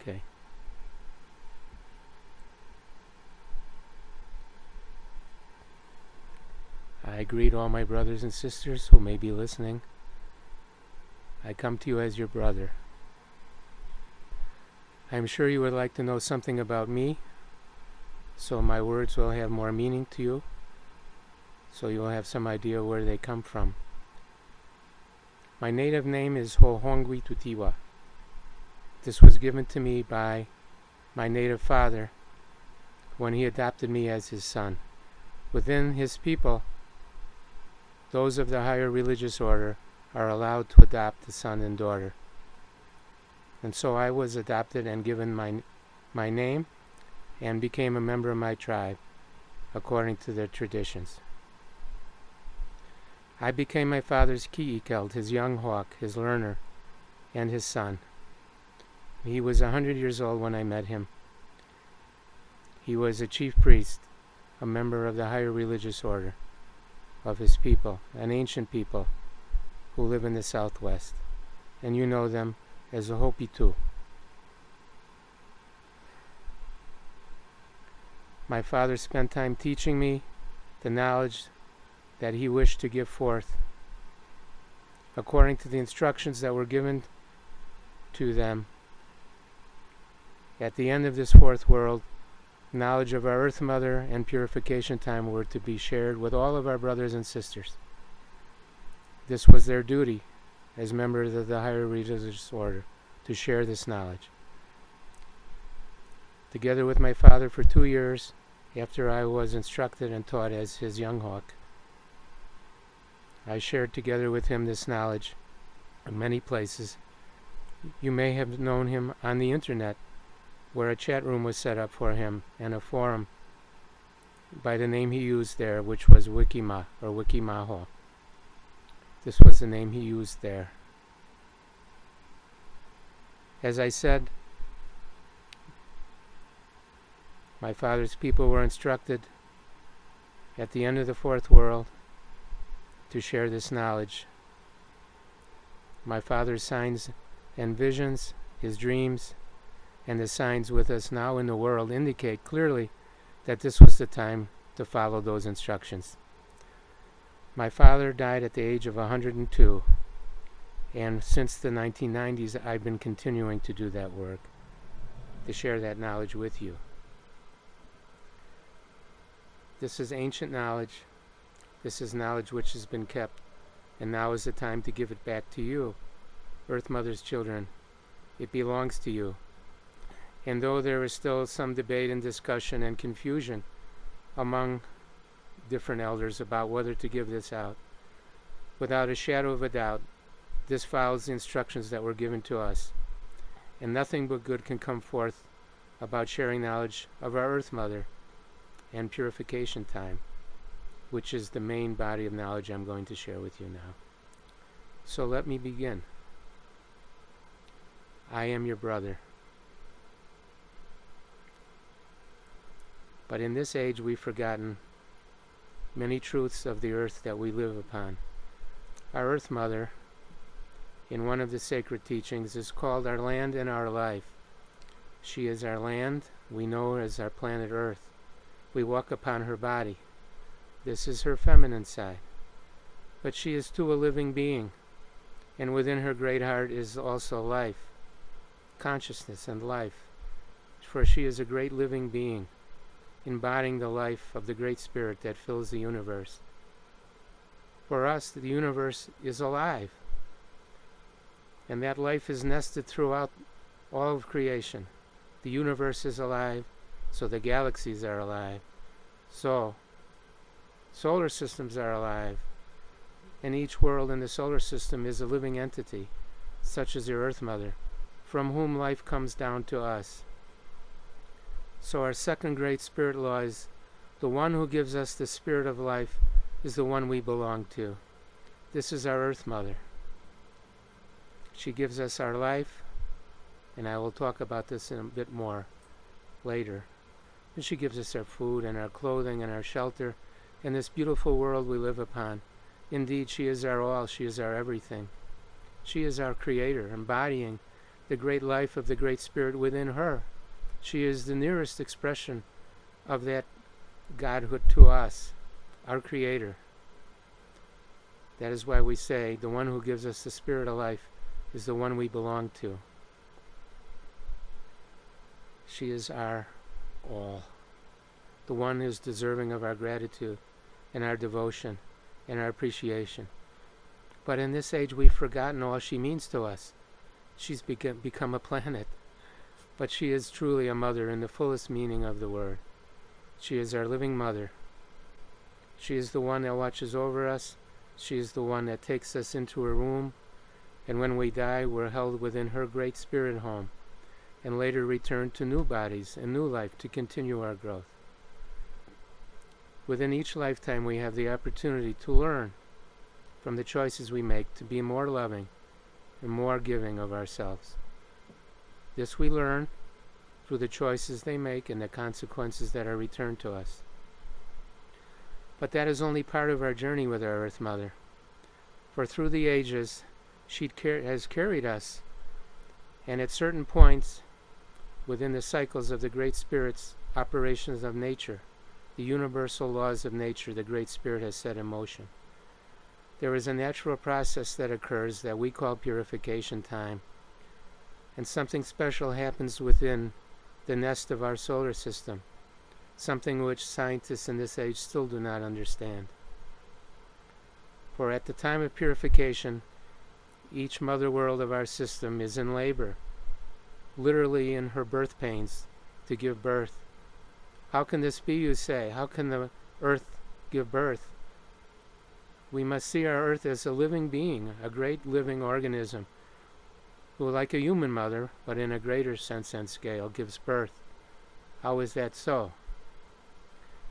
Okay. I greet all my brothers and sisters who may be listening. I come to you as your brother. I am sure you would like to know something about me, so my words will have more meaning to you, so you will have some idea where they come from. My native name is Hohongwitutiwa. This was given to me by my native father when he adopted me as his son. Within his people, those of the higher religious order are allowed to adopt the son and daughter. And so I was adopted and given my, my name and became a member of my tribe according to their traditions. I became my father's Kiikeld, his young hawk, his learner, and his son. He was a hundred years old when I met him. He was a chief priest, a member of the higher religious order of his people, an ancient people who live in the southwest, and you know them as the Hopi too. My father spent time teaching me the knowledge that he wished to give forth according to the instructions that were given to them at the end of this fourth world knowledge of our Earth Mother and purification time were to be shared with all of our brothers and sisters. This was their duty as members of the higher religious order to share this knowledge. Together with my father for two years, after I was instructed and taught as his young hawk, I shared together with him this knowledge in many places. You may have known him on the internet where a chat room was set up for him and a forum by the name he used there, which was Wikima or Wikimaho. This was the name he used there. As I said, my father's people were instructed at the end of the fourth world to share this knowledge. My father's signs and visions, his dreams, and the signs with us now in the world indicate clearly that this was the time to follow those instructions. My father died at the age of 102, and since the 1990s, I've been continuing to do that work, to share that knowledge with you. This is ancient knowledge. This is knowledge which has been kept, and now is the time to give it back to you, Earth Mother's children. It belongs to you. And though there is still some debate and discussion and confusion among different elders about whether to give this out, without a shadow of a doubt, this follows the instructions that were given to us. And nothing but good can come forth about sharing knowledge of our Earth Mother and purification time, which is the main body of knowledge I'm going to share with you now. So let me begin. I am your brother. But in this age we've forgotten many truths of the earth that we live upon. Our Earth Mother, in one of the sacred teachings, is called our land and our life. She is our land, we know her as our planet Earth. We walk upon her body. This is her feminine side. But she is too a living being, and within her great heart is also life, consciousness, and life. For she is a great living being embodying the life of the Great Spirit that fills the universe. For us, the universe is alive, and that life is nested throughout all of creation. The universe is alive, so the galaxies are alive. So, solar systems are alive, and each world in the solar system is a living entity, such as your Earth Mother, from whom life comes down to us. So our second great spirit law is the one who gives us the spirit of life is the one we belong to. This is our Earth Mother. She gives us our life, and I will talk about this in a bit more later. And she gives us our food and our clothing and our shelter in this beautiful world we live upon. Indeed, she is our all, she is our everything. She is our creator, embodying the great life of the Great Spirit within her. She is the nearest expression of that Godhood to us, our Creator. That is why we say the one who gives us the Spirit of life is the one we belong to. She is our all. The one who is deserving of our gratitude and our devotion and our appreciation. But in this age, we've forgotten all she means to us. She's become, a planet. But she is truly a mother in the fullest meaning of the word. She is our living mother. She is the one that watches over us. She is the one that takes us into her womb. And when we die, we're held within her great spirit home and later return to new bodies and new life to continue our growth. Within each lifetime, we have the opportunity to learn from the choices we make to be more loving and more giving of ourselves. This we learn through the choices they make and the consequences that are returned to us. But that is only part of our journey with our Earth Mother. For through the ages, she has carried us, and at certain points, within the cycles of the Great Spirit's operations of nature, the universal laws of nature the Great Spirit has set in motion. There is a natural process that occurs that we call purification time, and something special happens within the nest of our solar system, something which scientists in this age still do not understand. For at the time of purification, each mother world of our system is in labor literally in her birth pains to give birth. How can this be, you say? How can the earth give birth? We must see our earth as a living being, a great living organism, who, like a human mother, but in a greater sense and scale, gives birth. How is that so?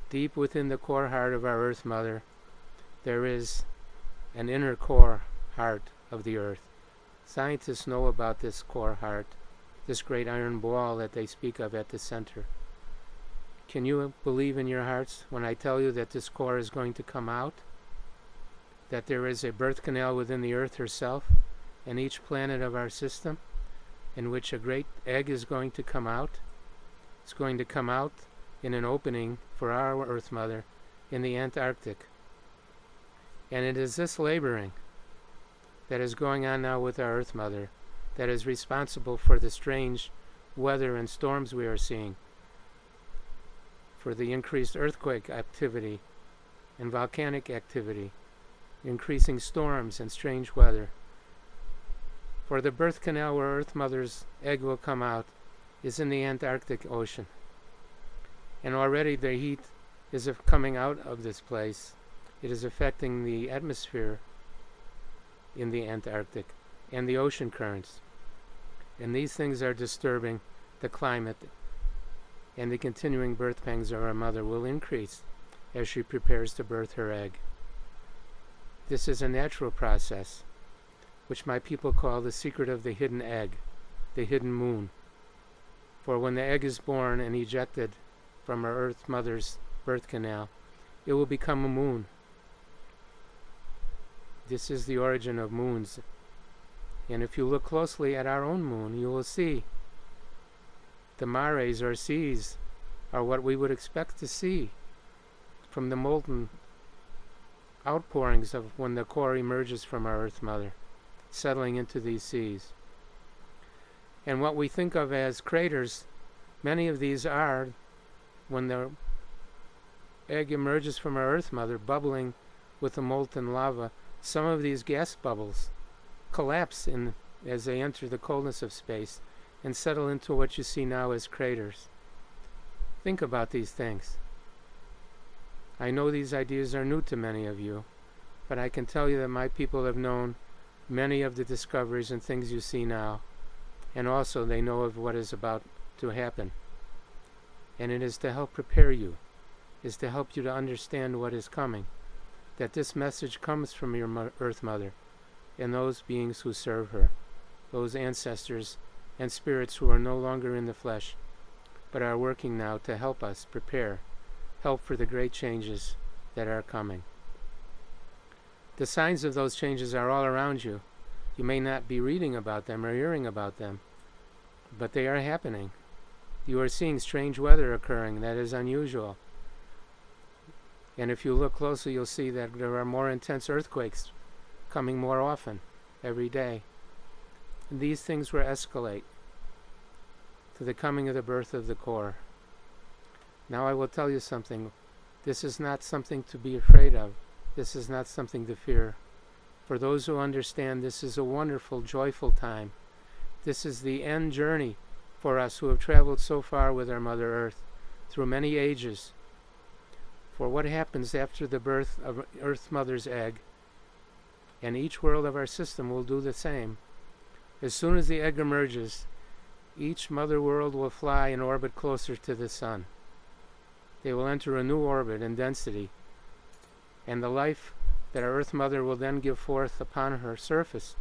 Deep within the core heart of our Earth Mother, there is an inner core heart of the Earth. Scientists know about this core heart this great iron ball that they speak of at the center. Can you believe in your hearts when I tell you that this core is going to come out? That there is a birth canal within the earth herself and each planet of our system in which a great egg is going to come out? It's going to come out in an opening for our Earth Mother in the Antarctic. And it is this laboring that is going on now with our Earth Mother that is responsible for the strange weather and storms we are seeing, for the increased earthquake activity and volcanic activity, increasing storms and strange weather. For the birth canal where Earth Mother's egg will come out is in the Antarctic Ocean. And already the heat is of coming out of this place. It is affecting the atmosphere in the Antarctic and the ocean currents. And these things are disturbing the climate, and the continuing birth pangs of our mother will increase as she prepares to birth her egg. This is a natural process, which my people call the secret of the hidden egg, the hidden moon. For when the egg is born and ejected from her earth mother's birth canal, it will become a moon. This is the origin of moons and if you look closely at our own moon, you will see the mares or seas are what we would expect to see from the molten outpourings of when the core emerges from our Earth Mother, settling into these seas. And what we think of as craters, many of these are when the egg emerges from our Earth Mother, bubbling with the molten lava, some of these gas bubbles collapse in, as they enter the coldness of space and settle into what you see now as craters. Think about these things. I know these ideas are new to many of you, but I can tell you that my people have known many of the discoveries and things you see now, and also they know of what is about to happen. And it is to help prepare you, is to help you to understand what is coming, that this message comes from your Earth Mother and those beings who serve her, those ancestors and spirits who are no longer in the flesh, but are working now to help us prepare, help for the great changes that are coming. The signs of those changes are all around you. You may not be reading about them or hearing about them, But they are happening. You are seeing strange weather occurring that is unusual. And if you look closely, you'll see that there are more intense earthquakes coming more often every day. And these things will escalate to the coming of the birth of the core. Now I will tell you something. This is not something to be afraid of. This is not something to fear. For those who understand, this is a wonderful, joyful time. This is the end journey for us who have traveled so far with our Mother Earth through many ages. For what happens after the birth of Earth Mother's egg, and each world of our system will do the same. As soon as the egg emerges, each mother world will fly in orbit closer to the sun. They will enter a new orbit and density, and the life that our Earth Mother will then give forth upon her surface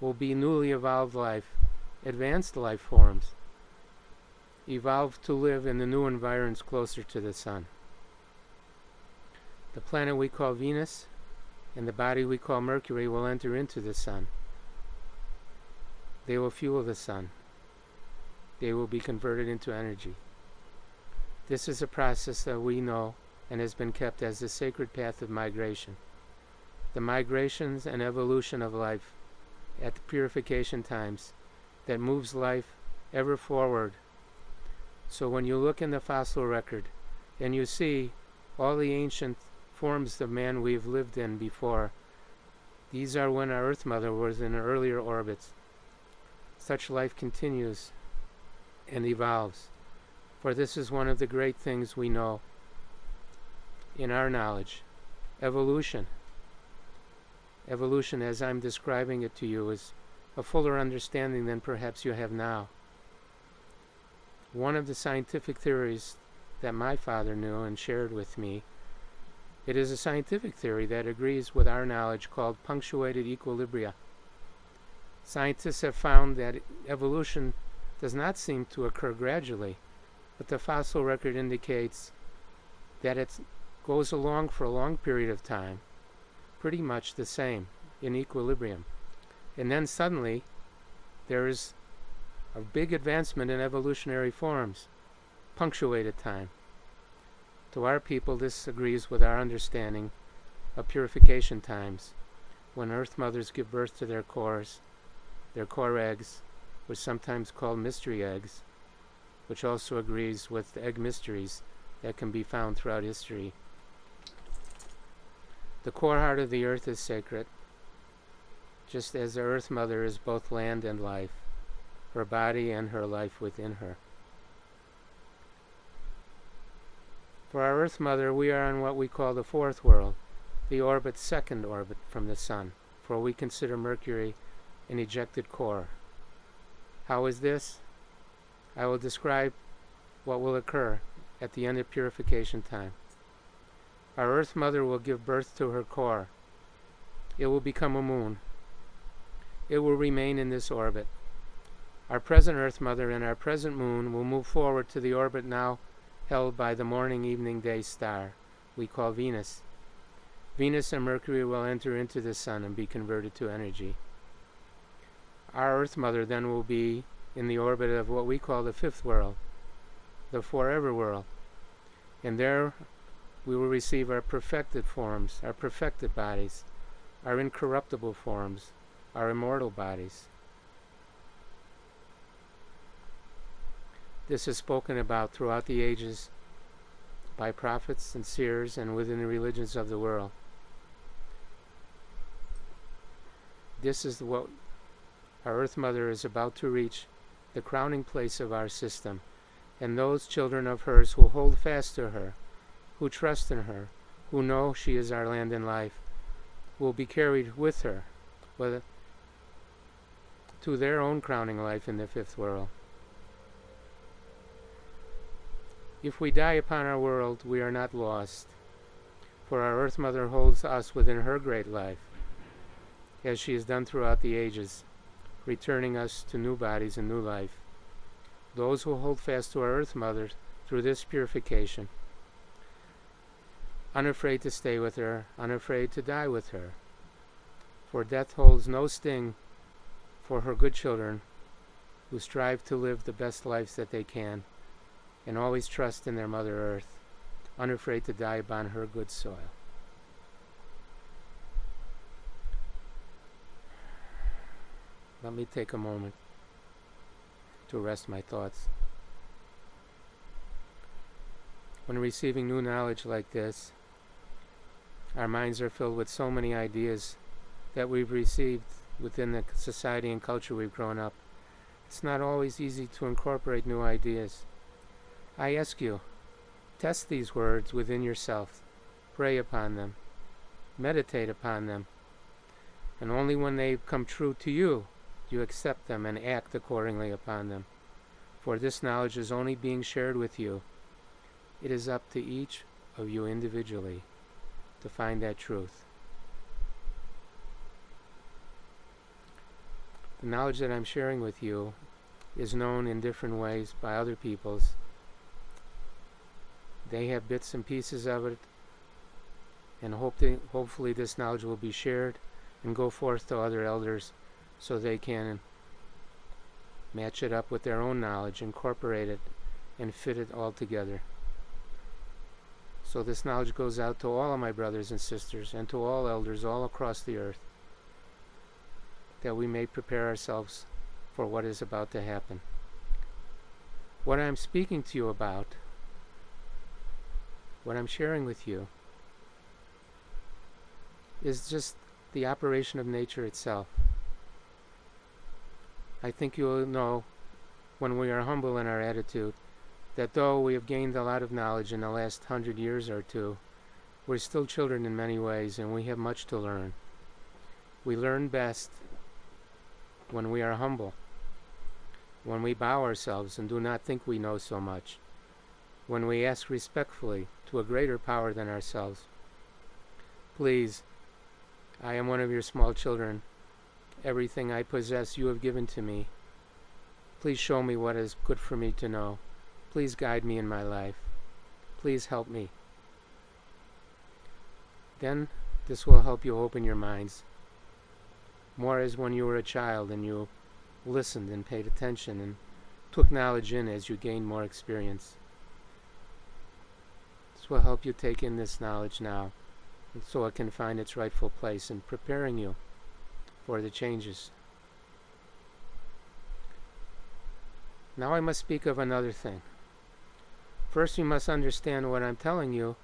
will be newly evolved life, advanced life forms, evolved to live in the new environs closer to the sun. The planet we call Venus and the body we call Mercury will enter into the sun. They will fuel the sun. They will be converted into energy. This is a process that we know and has been kept as the sacred path of migration. The migrations and evolution of life at the purification times that moves life ever forward. So when you look in the fossil record and you see all the ancient forms of man we've lived in before, these are when our Earth Mother was in earlier orbits. Such life continues and evolves, for this is one of the great things we know in our knowledge evolution. Evolution, as I'm describing it to you, is a fuller understanding than perhaps you have now. One of the scientific theories that my father knew and shared with me, it is a scientific theory that agrees with our knowledge called punctuated equilibria. Scientists have found that evolution does not seem to occur gradually, but the fossil record indicates that it goes along for a long period of time pretty much the same in equilibrium. And then suddenly there is a big advancement in evolutionary forms, punctuated time. To our people, this agrees with our understanding of purification times, when Earth mothers give birth to their cores, their core eggs, which sometimes called mystery eggs, which also agrees with the egg mysteries that can be found throughout history. The core heart of the earth is sacred, just as the earth mother is both land and life, her body and her life within her. For our earth mother, we are on what we call the fourth world, the orbit's second orbit from the sun, for we consider Mercury an ejected core. How is this? I will describe what will occur at the end of purification time. Our Earth Mother will give birth to her core. It will become a moon. It will remain in this orbit. Our present Earth Mother and our present moon will move forward to the orbit now held by the morning, evening, day star we call Venus. Venus and Mercury will enter into the sun and be converted to energy. Our Earth Mother then will be in the orbit of what we call the fifth world, the forever world. And there we will receive our perfected forms, our perfected bodies, our incorruptible forms, our immortal bodies. This is spoken about throughout the ages by prophets and seers and within the religions of the world. This is what our Earth Mother is about to reach, the crowning place of our system, and those children of hers who hold fast to her who trust in her, who know she is our land and life, will be carried with her to their own crowning life in the fifth world. If we die upon our world, we are not lost, for our Earth Mother holds us within her great life, as she has done throughout the ages, returning us to new bodies and new life. Those who hold fast to our Earth Mother through this purification unafraid to stay with her, unafraid to die with her. For death holds no sting for her good children who strive to live the best lives that they can and always trust in their Mother Earth, unafraid to die upon her good soil. Let me take a moment to rest my thoughts. When receiving new knowledge like this, our minds are filled with so many ideas that we've received within the society and culture we've grown up. It's not always easy to incorporate new ideas. I ask you, test these words within yourself, pray upon them, meditate upon them, and only when they come true to you, you accept them and act accordingly upon them. For this knowledge is only being shared with you. It is up to each of you individually to find that truth. The knowledge that I'm sharing with you is known in different ways by other peoples. They have bits and pieces of it, and hope hopefully this knowledge will be shared and go forth to other elders so they can match it up with their own knowledge, incorporate it, and fit it all together. So this knowledge goes out to all of my brothers and sisters and to all elders all across the earth that we may prepare ourselves for what is about to happen. What I'm speaking to you about, what I'm sharing with you, is just the operation of nature itself. I think you will know when we are humble in our attitude that though we have gained a lot of knowledge in the last hundred years or two, we're still children in many ways and we have much to learn. We learn best when we are humble, when we bow ourselves and do not think we know so much, when we ask respectfully to a greater power than ourselves. Please, I am one of your small children. Everything I possess you have given to me. Please show me what is good for me to know. Please guide me in my life. Please help me. Then this will help you open your minds more as when you were a child and you listened and paid attention and took knowledge in as you gained more experience. This will help you take in this knowledge now so it can find its rightful place in preparing you for the changes. Now I must speak of another thing. First, you must understand what I'm telling you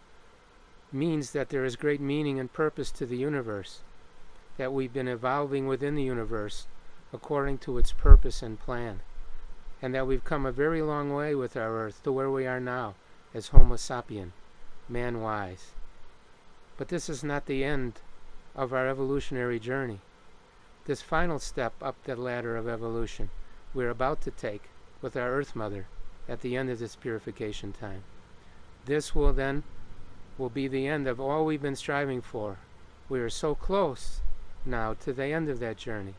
means that there is great meaning and purpose to the universe, that we've been evolving within the universe according to its purpose and plan, and that we've come a very long way with our Earth to where we are now as Homo sapien, man wise. But this is not the end of our evolutionary journey. This final step up the ladder of evolution we're about to take with our Earth Mother at the end of this purification time. This will then will be the end of all we've been striving for. We are so close now to the end of that journey.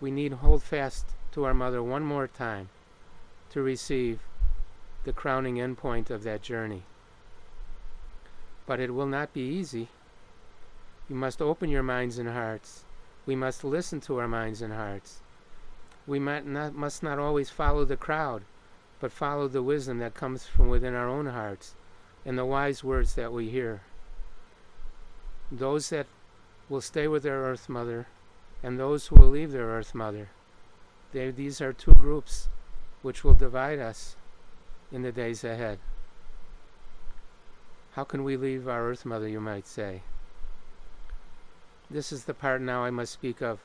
We need hold fast to our mother one more time to receive the crowning endpoint of that journey. But it will not be easy. You must open your minds and hearts. We must listen to our minds and hearts. We might not, must not always follow the crowd, but follow the wisdom that comes from within our own hearts and the wise words that we hear. Those that will stay with their Earth Mother and those who will leave their Earth Mother. They, these are two groups which will divide us in the days ahead. How can we leave our Earth Mother, you might say? This is the part now I must speak of.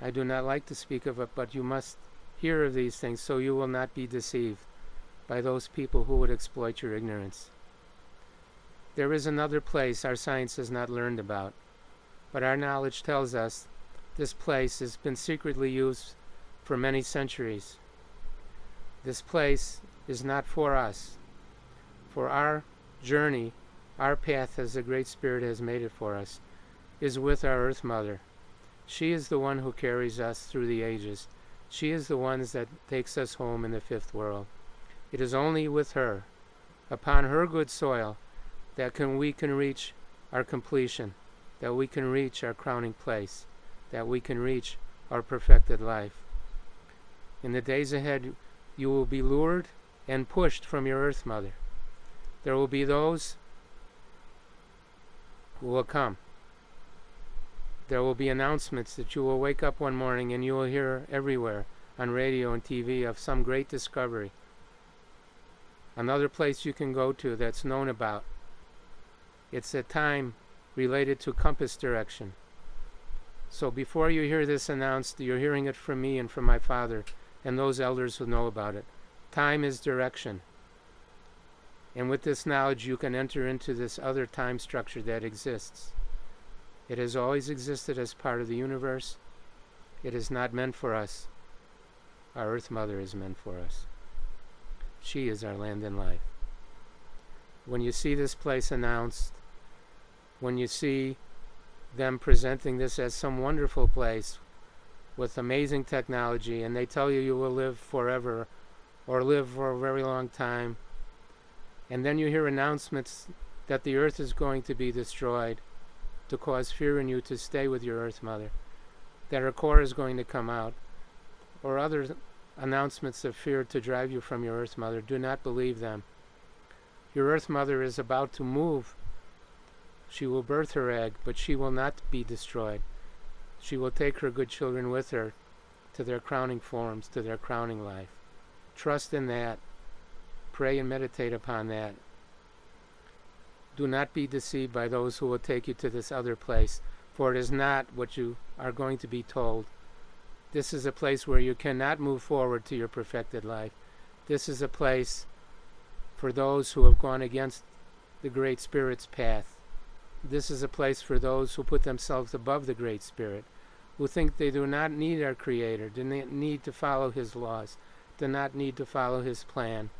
I do not like to speak of it, but you must hear of these things so you will not be deceived by those people who would exploit your ignorance. There is another place our science has not learned about, but our knowledge tells us this place has been secretly used for many centuries. This place is not for us. For our journey, our path as the Great Spirit has made it for us, is with our Earth Mother. She is the one who carries us through the ages. She is the one that takes us home in the fifth world. It is only with her, upon her good soil, that can we can reach our completion, that we can reach our crowning place, that we can reach our perfected life. In the days ahead, you will be lured and pushed from your earth mother. There will be those who will come. There will be announcements that you will wake up one morning and you will hear everywhere on radio and TV of some great discovery. Another place you can go to that's known about. It's a time related to compass direction. So before you hear this announced, you're hearing it from me and from my father and those elders who know about it. Time is direction. And with this knowledge, you can enter into this other time structure that exists. It has always existed as part of the universe. It is not meant for us. Our Earth Mother is meant for us. She is our land and life. When you see this place announced, when you see them presenting this as some wonderful place with amazing technology and they tell you you will live forever or live for a very long time and then you hear announcements that the earth is going to be destroyed to cause fear in you to stay with your earth mother that her core is going to come out or other announcements of fear to drive you from your earth mother do not believe them your earth mother is about to move she will birth her egg, but she will not be destroyed. She will take her good children with her to their crowning forms, to their crowning life. Trust in that. Pray and meditate upon that. Do not be deceived by those who will take you to this other place, for it is not what you are going to be told. This is a place where you cannot move forward to your perfected life. This is a place for those who have gone against the Great Spirit's path. This is a place for those who put themselves above the Great Spirit, who think they do not need our Creator, do not need to follow His laws, do not need to follow His plan.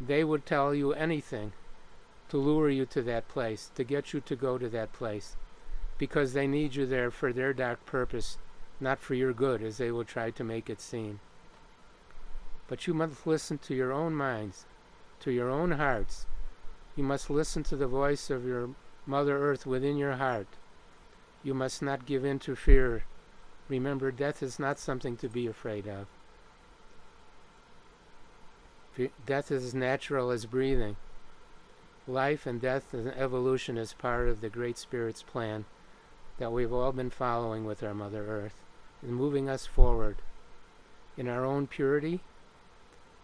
They would tell you anything to lure you to that place, to get you to go to that place, because they need you there for their dark purpose, not for your good, as they will try to make it seem. But you must listen to your own minds, to your own hearts. You must listen to the voice of your Mother Earth within your heart. You must not give in to fear. Remember, death is not something to be afraid of. Death is as natural as breathing. Life and death and evolution is part of the Great Spirit's plan that we've all been following with our Mother Earth and moving us forward in our own purity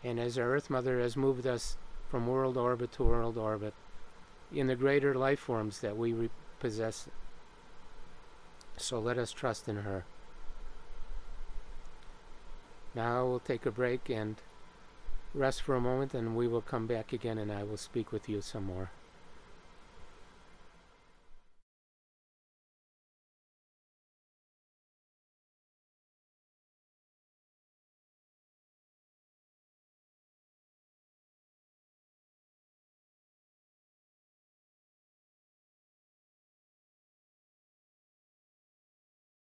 and as our Earth Mother has moved us from world orbit to world orbit in the greater life forms that we possess. So let us trust in her. Now we'll take a break and rest for a moment, and we will come back again and I will speak with you some more.